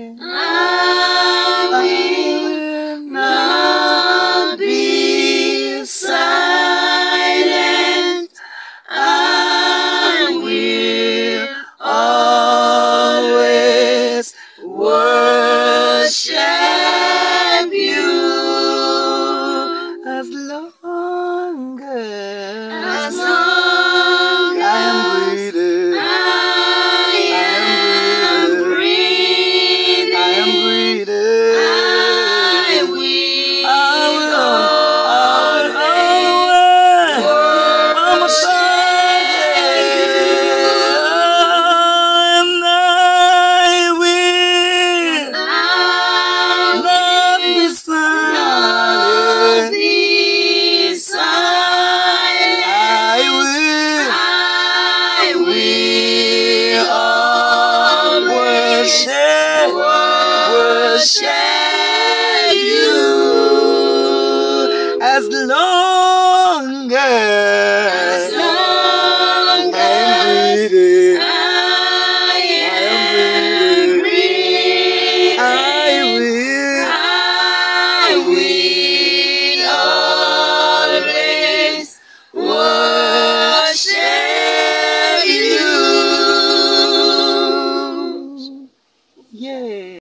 I always worship you. As long as